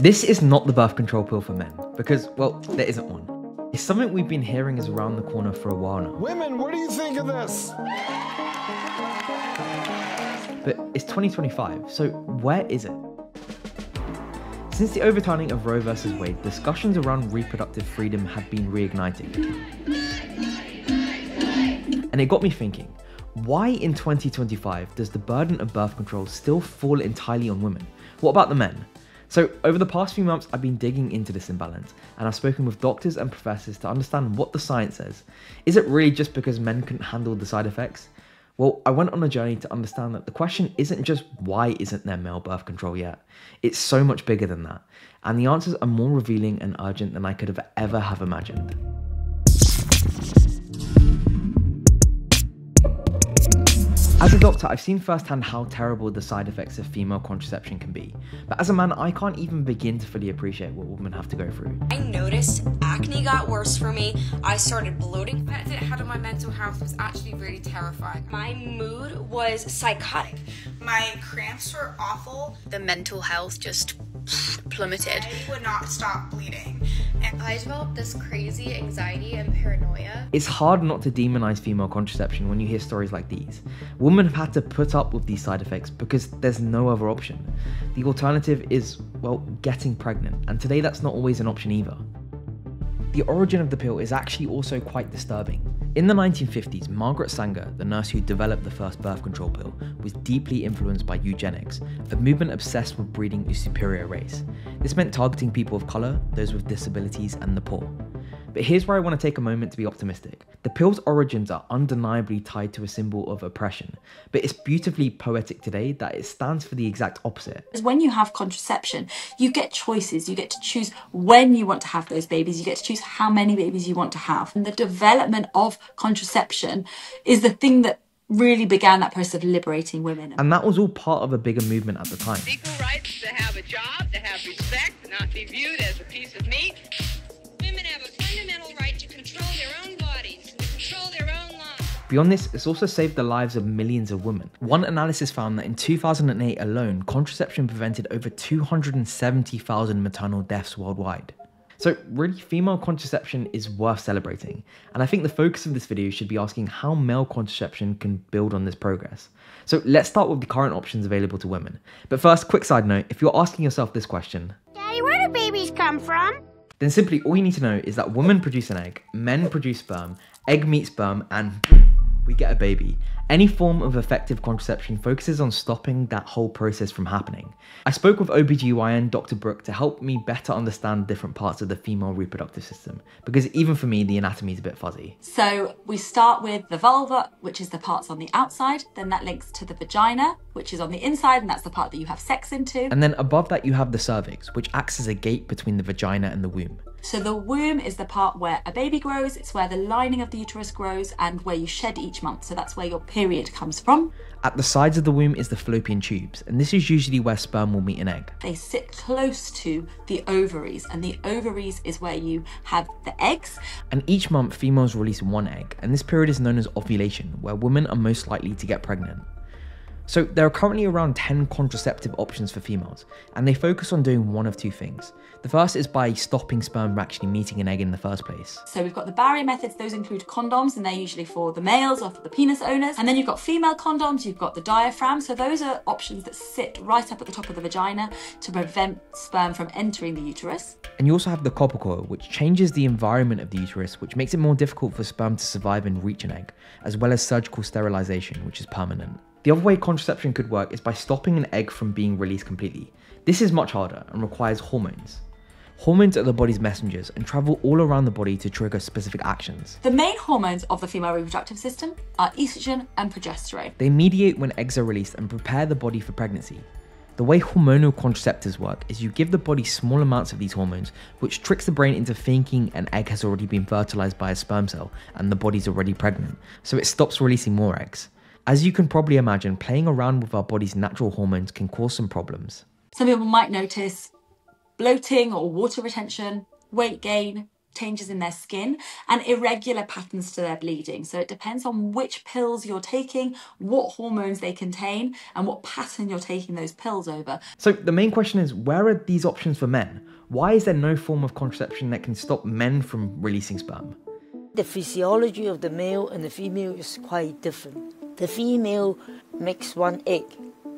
This is not the birth control pill for men, because, well, there isn't one. It's something we've been hearing is around the corner for a while now. Women, what do you think of this? But it's 2025, so where is it? Since the overturning of Roe vs. Wade, discussions around reproductive freedom have been reignited. And it got me thinking why in 2025 does the burden of birth control still fall entirely on women? What about the men? So, over the past few months, I've been digging into this imbalance, and I've spoken with doctors and professors to understand what the science says. Is it really just because men couldn't handle the side effects? Well, I went on a journey to understand that the question isn't just why isn't there male birth control yet? It's so much bigger than that, and the answers are more revealing and urgent than I could have ever have imagined. Doctor, I've seen firsthand how terrible the side effects of female contraception can be. But as a man, I can't even begin to fully appreciate what women have to go through. I noticed acne got worse for me. I started bloating. That it had on my mental health was actually really terrifying. My mood was psychotic. My cramps were awful. The mental health just plummeted. I would not stop bleeding. I developed this crazy anxiety and paranoia. It's hard not to demonize female contraception when you hear stories like these. Women have had to put up with these side effects because there's no other option. The alternative is, well, getting pregnant, and today that's not always an option either. The origin of the pill is actually also quite disturbing. In the 1950s, Margaret Sanger, the nurse who developed the first birth control pill, was deeply influenced by eugenics, a movement obsessed with breeding a superior race. This meant targeting people of colour, those with disabilities, and the poor. But here's where I want to take a moment to be optimistic. The pill's origins are undeniably tied to a symbol of oppression, but it's beautifully poetic today that it stands for the exact opposite. When you have contraception, you get choices. You get to choose when you want to have those babies. You get to choose how many babies you want to have. And the development of contraception is the thing that really began that process of liberating women. And that was all part of a bigger movement at the time. Equal rights to have a job, to have respect, not be viewed as a piece of meat. Beyond this, it's also saved the lives of millions of women. One analysis found that in 2008 alone, contraception prevented over 270,000 maternal deaths worldwide. So really, female contraception is worth celebrating, and I think the focus of this video should be asking how male contraception can build on this progress. So let's start with the current options available to women. But first, quick side note, if you're asking yourself this question, Daddy, where do babies come from? Then simply all you need to know is that women produce an egg, men produce sperm, egg meets sperm, and we get a baby. Any form of effective contraception focuses on stopping that whole process from happening. I spoke with OBGYN Dr. Brooke to help me better understand different parts of the female reproductive system, because even for me, the anatomy is a bit fuzzy. So we start with the vulva, which is the parts on the outside, then that links to the vagina, which is on the inside, and that's the part that you have sex into. And then above that, you have the cervix, which acts as a gate between the vagina and the womb. So the womb is the part where a baby grows, it's where the lining of the uterus grows and where you shed each month. So that's where your period comes from. At the sides of the womb is the fallopian tubes, and this is usually where sperm will meet an egg. They sit close to the ovaries, and the ovaries is where you have the eggs. And each month, females release one egg, and this period is known as ovulation, where women are most likely to get pregnant. So there are currently around 10 contraceptive options for females, and they focus on doing one of two things. The first is by stopping sperm from actually meeting an egg in the first place. So we've got the barrier methods, those include condoms, and they're usually for the males or for the penis owners. And then you've got female condoms, you've got the diaphragm. So those are options that sit right up at the top of the vagina to prevent sperm from entering the uterus. And you also have the copper coil, which changes the environment of the uterus, which makes it more difficult for sperm to survive and reach an egg, as well as surgical sterilization, which is permanent. The other way contraception could work is by stopping an egg from being released completely. This is much harder and requires hormones. Hormones are the body's messengers and travel all around the body to trigger specific actions. The main hormones of the female reproductive system are estrogen and progesterone. They mediate when eggs are released and prepare the body for pregnancy. The way hormonal contraceptives work is you give the body small amounts of these hormones, which tricks the brain into thinking an egg has already been fertilized by a sperm cell and the body's already pregnant, so it stops releasing more eggs. As you can probably imagine, playing around with our body's natural hormones can cause some problems. Some people might notice bloating or water retention, weight gain, changes in their skin and irregular patterns to their bleeding. So it depends on which pills you're taking, what hormones they contain, and what pattern you're taking those pills over. So the main question is where are these options for men? Why is there no form of contraception that can stop men from releasing sperm? The physiology of the male and the female is quite different. The female makes one egg,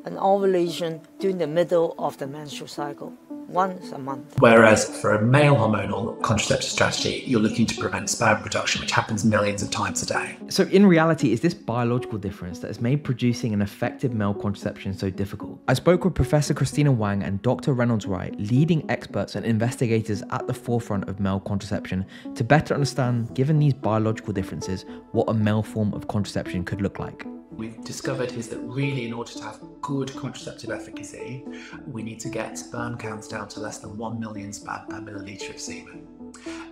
an ovulation during the middle of the menstrual cycle once a month. Whereas for a male hormonal contraceptive strategy, you're looking to prevent sperm production, which happens millions of times a day. So, in reality, is this biological difference that has made producing an effective male contraception so difficult? I spoke with Professor Christina Wang and Dr. Reynolds Wright, leading experts and investigators at the forefront of male contraception, to better understand, given these biological differences, what a male form of contraception could look like we've discovered is that really in order to have good contraceptive efficacy, we need to get sperm counts down to less than 1 million sperm per milliliter of semen.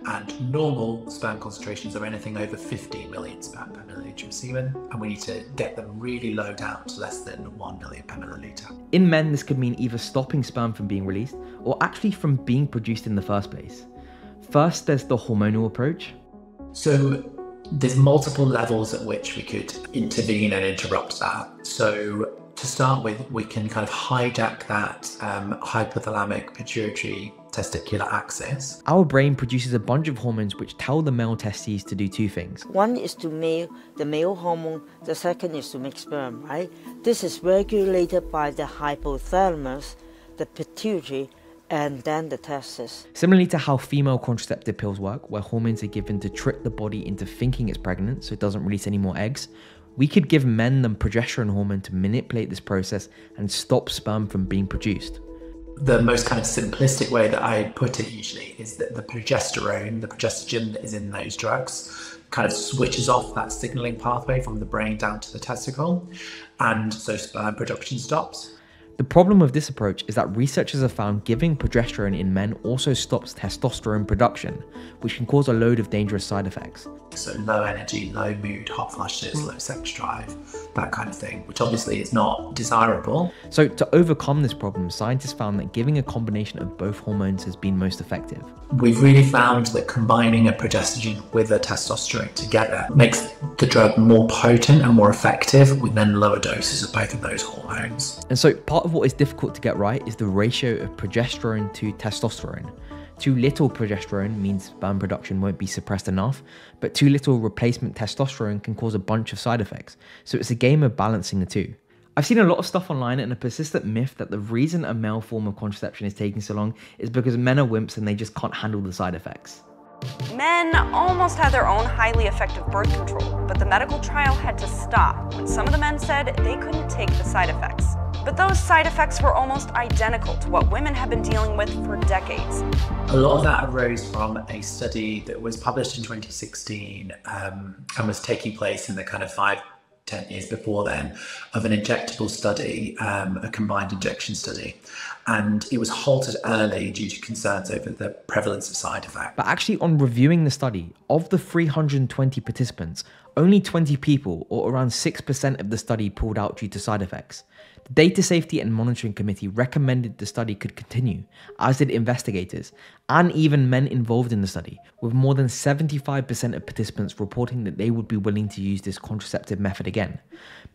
And normal sperm concentrations are anything over 15 million sperm per milliliter of semen, and we need to get them really low down to less than 1 million per milliliter. In men, this could mean either stopping sperm from being released or actually from being produced in the first place. First, there's the hormonal approach. So, there's multiple levels at which we could intervene and interrupt that. So to start with, we can kind of hijack that um, hypothalamic pituitary testicular axis. Our brain produces a bunch of hormones which tell the male testes to do two things. One is to make the male hormone, the second is to make sperm, right? This is regulated by the hypothalamus, the pituitary, and then the testes. Similarly to how female contraceptive pills work, where hormones are given to trick the body into thinking it's pregnant so it doesn't release any more eggs, we could give men the progesterone hormone to manipulate this process and stop sperm from being produced. The most kind of simplistic way that I put it usually is that the progesterone, the progestogen that is in those drugs, kind of switches off that signaling pathway from the brain down to the testicle, and so sperm production stops. The problem with this approach is that researchers have found giving progesterone in men also stops testosterone production, which can cause a load of dangerous side effects. So low energy, low mood, hot flushes, low mm. sex drive, that kind of thing, which obviously is not desirable. So to overcome this problem, scientists found that giving a combination of both hormones has been most effective. We've really found that combining a progesterone with a testosterone together makes the drug more potent and more effective with then lower doses of both of those hormones. And so part of what is difficult to get right is the ratio of progesterone to testosterone. Too little progesterone means sperm production won't be suppressed enough, but too little replacement testosterone can cause a bunch of side effects. So it's a game of balancing the two. I've seen a lot of stuff online and a persistent myth that the reason a male form of contraception is taking so long is because men are wimps and they just can't handle the side effects. Men almost had their own highly effective birth control, but the medical trial had to stop when some of the men said they couldn't take the side effects. But those side effects were almost identical to what women have been dealing with for decades. A lot of that arose from a study that was published in 2016 um, and was taking place in the kind of five 10 years before then of an injectable study, um, a combined injection study. And it was halted early due to concerns over the prevalence of side effects. But actually, on reviewing the study, of the 320 participants, only 20 people, or around 6% of the study, pulled out due to side effects. The Data Safety and Monitoring Committee recommended the study could continue, as did investigators, and even men involved in the study, with more than 75% of participants reporting that they would be willing to use this contraceptive method again.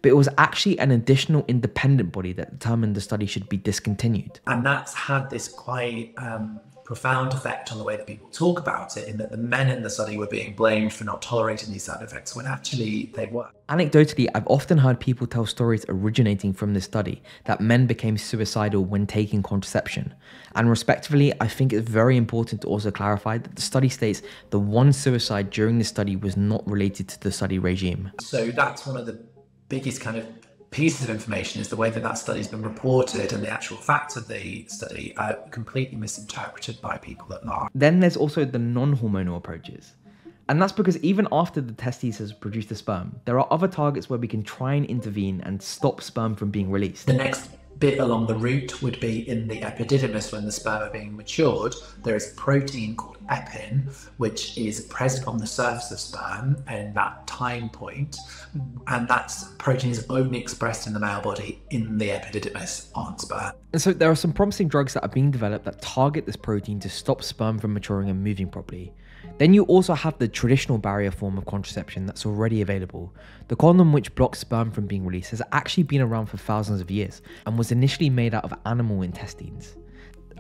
But it was actually an additional independent body that determined the study should be discontinued. And that's had this quite um, profound effect on the way that people talk about it, in that the men in the study were being blamed for not tolerating these side effects when actually they were. Anecdotally, I've often heard people tell stories originating from this study that men became suicidal when taking contraception. And respectively, I think it's very important to also clarify that the study states the one suicide during the study was not related to the study regime. So that's one of the biggest kind of pieces of information is the way that that study has been reported and the actual facts of the study are completely misinterpreted by people at large. Then there's also the non hormonal approaches. And that's because even after the testes has produced the sperm, there are other targets where we can try and intervene and stop sperm from being released. The next bit along the route would be in the epididymis when the sperm are being matured. There is a protein called EPPIN, which is present on the surface of sperm in that time point, and that protein is only expressed in the male body in the epididymis on sperm. And so there are some promising drugs that are being developed that target this protein to stop sperm from maturing and moving properly. Then you also have the traditional barrier form of contraception that's already available. The condom which blocks sperm from being released has actually been around for thousands of years and was initially made out of animal intestines.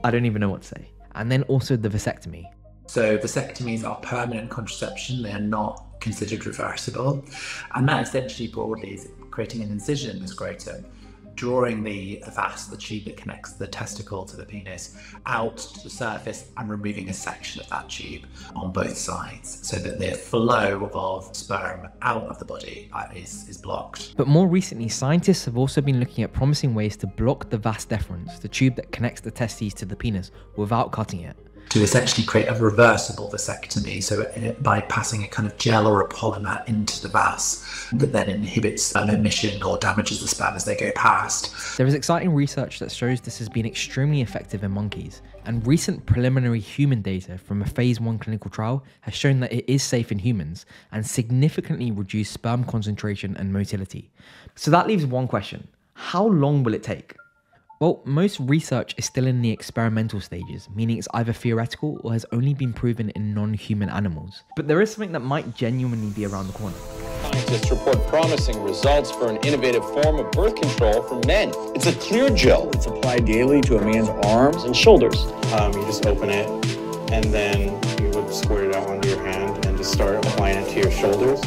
I don't even know what to say. And then also the vasectomy. So vasectomies are permanent contraception, they are not considered reversible. And that essentially broadly is creating an incision in the scrotum drawing the vas, the tube that connects the testicle to the penis, out to the surface and removing a section of that tube on both sides so that the flow of sperm out of the body is, is blocked. But more recently, scientists have also been looking at promising ways to block the vas deferens, the tube that connects the testes to the penis, without cutting it to essentially create a reversible vasectomy. So by passing a kind of gel or a polymer into the vas that then inhibits an emission or damages the sperm as they go past. There is exciting research that shows this has been extremely effective in monkeys, and recent preliminary human data from a phase 1 clinical trial has shown that it is safe in humans and significantly reduced sperm concentration and motility. So that leaves one question. How long will it take? Well, most research is still in the experimental stages, meaning it's either theoretical or has only been proven in non human animals. But there is something that might genuinely be around the corner. Scientists report promising results for an innovative form of birth control for men. It's a clear gel. It's applied daily to a man's arms and shoulders. Um, you just open it, and then you would squirt it out onto your hand and just start applying it to your shoulders.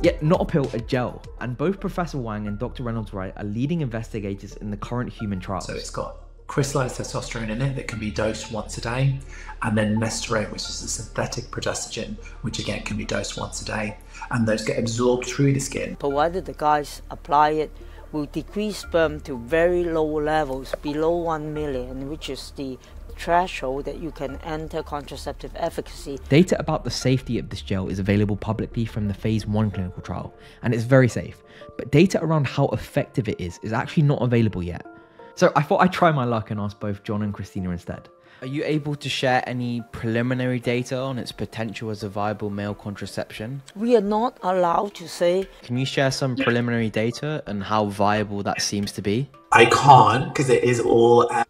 Yet not a pill, a gel. And both Professor Wang and Dr. Reynolds Wright are leading investigators in the current human trials. So it's got crystallized testosterone in it that can be dosed once a day, and then Nestorone, which is a synthetic progestogen, which again can be dosed once a day, and those get absorbed through the skin. Provided the guys apply it, will decrease sperm to very low levels, below 1 million, which is the threshold that you can enter contraceptive efficacy. Data about the safety of this gel is available publicly from the phase 1 clinical trial, and it's very safe. But data around how effective it is is actually not available yet. So I thought I'd try my luck and ask both John and Christina instead. Are you able to share any preliminary data on its potential as a viable male contraception? We are not allowed to say. Can you share some preliminary data and how viable that seems to be? I can't because it is all under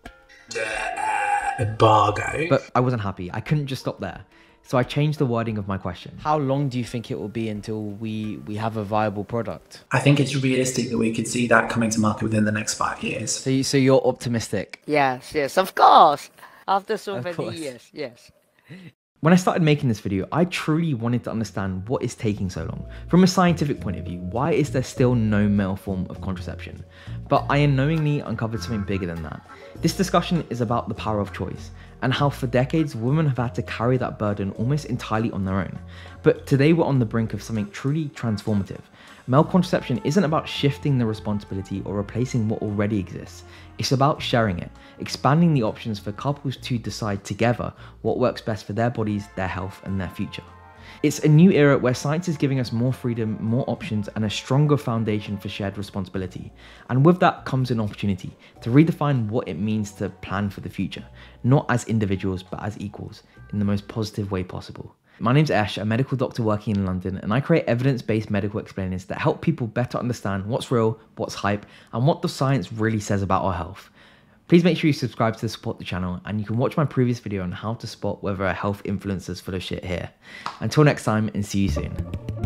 embargo. But I wasn't happy. I couldn't just stop there. So I changed the wording of my question. How long do you think it will be until we, we have a viable product? I think it's realistic that we could see that coming to market within the next five years. So, you, so you're optimistic? Yes, yes, of course. After so Of many course. years, yes. When I started making this video, I truly wanted to understand what is taking so long. From a scientific point of view, why is there still no male form of contraception? But I unknowingly uncovered something bigger than that. This discussion is about the power of choice and how for decades women have had to carry that burden almost entirely on their own. But today we're on the brink of something truly transformative. Male contraception isn't about shifting the responsibility or replacing what already exists. It's about sharing it, expanding the options for couples to decide together what works best for their bodies, their health, and their future. It's a new era where science is giving us more freedom, more options, and a stronger foundation for shared responsibility. And with that comes an opportunity to redefine what it means to plan for the future, not as individuals, but as equals, in the most positive way possible. My name's Esh, a medical doctor working in London, and I create evidence based medical explainers that help people better understand what's real, what's hype, and what the science really says about our health. Please make sure you subscribe to support the channel, and you can watch my previous video on how to spot whether a health influencer's full of shit here. Until next time, and see you soon.